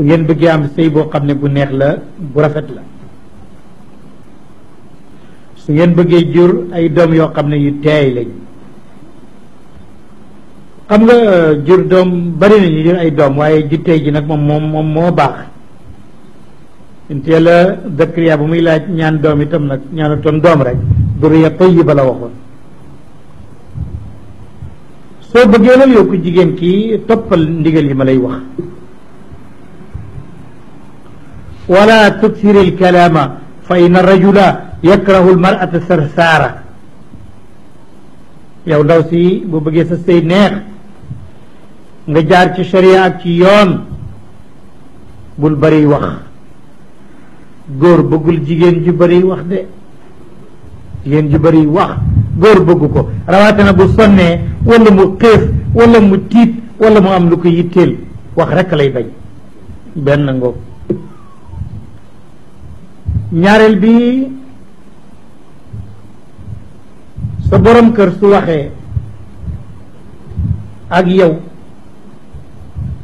bu ngeen bëggee am sëy boo xam ne bu neex la bu rafet la su ngeen bëggee jur ay doom yoo xam ne yu teey lañ xam nga jur doom bari nañu jur ay doom waaye ju teey ji nag moom moom moom moo baax intee la Zakariya bu muy laaj ñaan doom itam nag ñaanatoon doom rek duriya tayyiba la waxoon soo bëggee nag yow ku jigéen kii toppal ndigal yi ma lay wax wala tuksir al kalaama fa inna rajula yakrahu al mar'ata sarsaara yow ndaw si boo bëggee sa sëy neex nga jaar ci sharia ak ci yoon bul bari wax góor bëggul jigéen ju bari wax de jigéen ju bari wax góor bëgg ko rawatina bu sonnee wala mu xiif wala mu tiit wala mu am lu ko yitteel wax rekk lay bañ benn ngoog ñaareel bi sa borom kër su waxee ak yow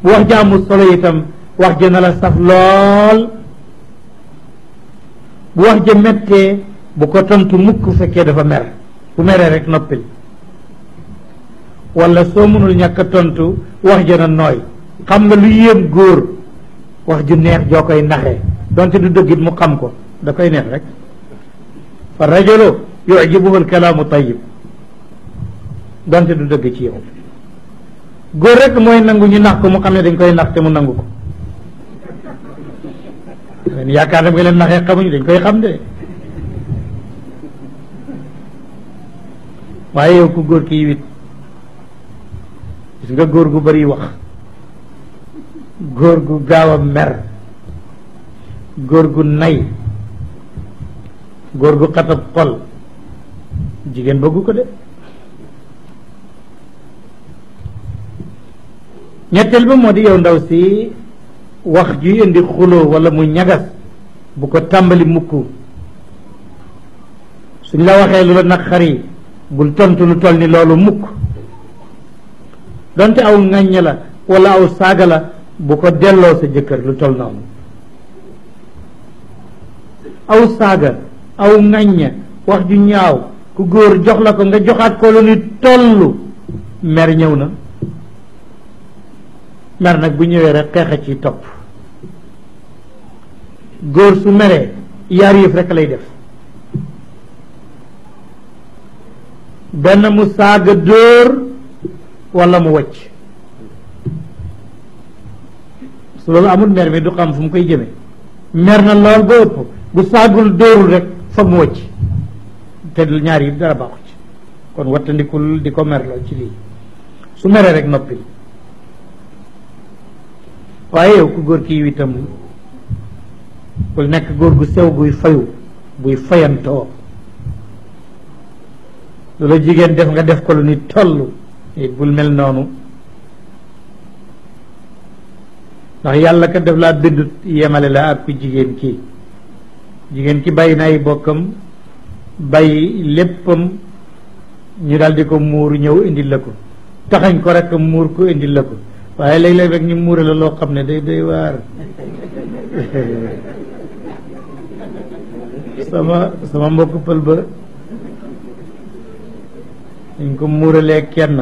bu wax jaamu solo itam wax jëna la saf lool bu wax ja mettee bu ko tontu mukk bu fekkee dafa mer bu meree rek noppil wala soo mënul ñàkk a tontu wax ja na nooy xam nga lu yéem góor wax ju neex joo koy naxee donte du dëggit mu xam ko da koy neex rek fa rajulu yujibuhu alkalaamu tayyib donte du dëgg ci yow góor rek mooy nangu ñu nax ko mu xam ne dañ koy nax te mu nangu ko leen yaakaar dama nga leen naxee xamuñu dañ koy xam de waaye yow ku góor kii wit gis nga góor gu bari wax góor gu gaaw a mer góor gu nay góor gu xatab xol jigéen bëggu ko de ñetteel ba moo di yow ndaw si wax juy indi xuloo wala mu ñagas bu ko tàmbali mukk suñ la waxee lu la naqari bul tontu lu toll ni loolu mukk donte aw ŋàññ la wala aw saaga la bu ko delloo sa jëkkër lu toll noonu aw saaga aw ŋàññ wax ju ñaaw ku góor jox la ko nga joxaat ko lu ni tollu mer ñëw na mer nag bu ñëwee rek xeex a ciy topp góor su meree yaar yëf rek lay def benn mu saaga dóor walla mu wacc su loolu amul mer mi du xam fu mu koy jëme mer na lool ba ëpp bu saagul dóorul rek foog mu wacc te ñaar yi dara baaxu ci kon wattandikul di ko merloo ci lii su meree rek noppi waaye yow ku góor kii itam bul nekk góor gu sew guy fayu buy fayantoo lu la jigéen def nga def ko lu ni toll it bul mel noonu ndax yàlla ka def laa bind yemale la ak ku jigéen ki jigéen ki bàyyi na ay bokkam bàyyi léppam ñu daal di ko muur ñëw indil la ko taxañ ko rek muur ko indil la ko waaye léeg-léeg rek ñu muure la loo xam ne day day waar sama sama mbokk pël ba dañ ko muuralee kenn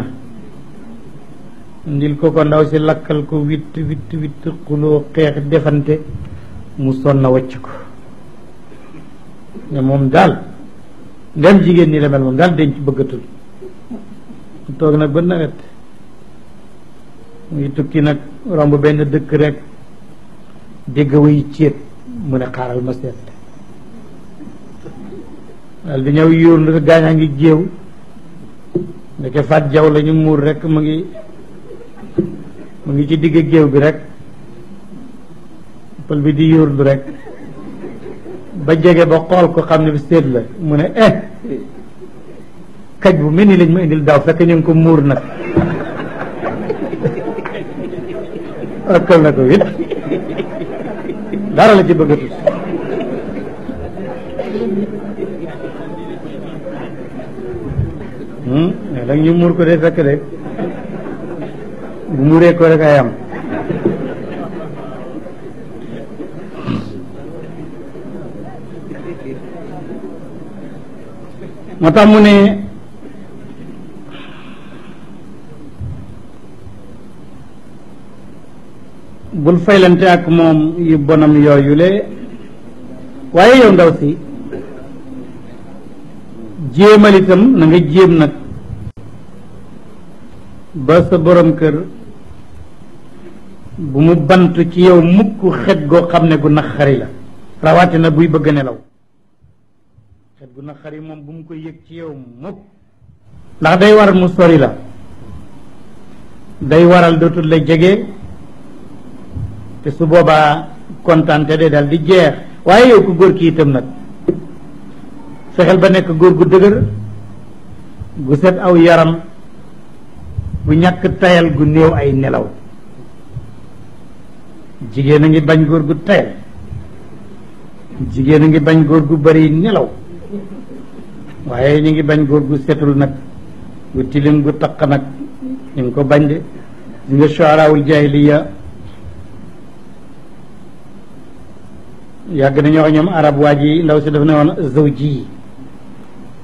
ndil ko ko ndaw si lakkal ko witt witt witt xuloo xeex defante mu sonna wacc ko ne moom daal dem jigéen ñi demel ma ngal denc bëggatul mu toog nag ba nawet muy tukki nag romb benn dëkk rek dégg way céet mu ne xaaral ma seet daal di ñëw yuur lu gaañaa ngi jéew ndeke fat jaw la ñu muur rek mu ngi mu ngi ci digg géew bi rek pël bi di yurdu rek ba jege ba xool ko xam ne bi seet la mu ne eh kaj bu mel ni lañ ma indil daaw fekk ñu ngi ko muur nag rakkal na ko wit dara la ci bëgg a tus léeg-léeg ñu muur ko de fekk de bu mu rek ko rek ay am moo tax mu ne bul faylante ak moom yu bonam yooyu le waaye yow ndaw si jéemal itam na nga jéem nag ba sa borom kër bu mu bant ci yow mukk xet goo xam ne gu naqari la rawatina buy bëgg nelaw xet gu naqari moom bu mu ko yëg ci yow mukk ndax day waral mu sori la day waral dootul la jege te su boobaa kontante de dal di jeex waaye yow ku góor ki itam nag fexeel ba nekk góor gu dëgër gu set aw yaram bu ñàkk tayal gu néew ay nelaw jigéen a ngi bañ góor gu tayal jigéen a ngi bañ góor gu bari nelaw waaye ñu ngi bañ góor gu setul nag gu tilim gu taq nag ñu ngi ko bañ de ñu nga soaraawul jaahiliya yàgg nañoo ñoom arab waa ji ndaw si daf ne woon zawji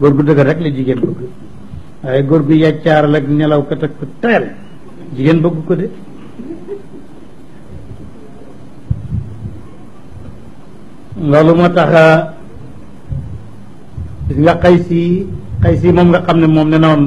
góor gu dëgër rek la jigéen bëgg waaye góor gu yàccaaral ak nelaw kat ak ku teel jigéen bëgg ko de loolu moo tax gis nga xay si xay si moom nga xam ne moom ne noonu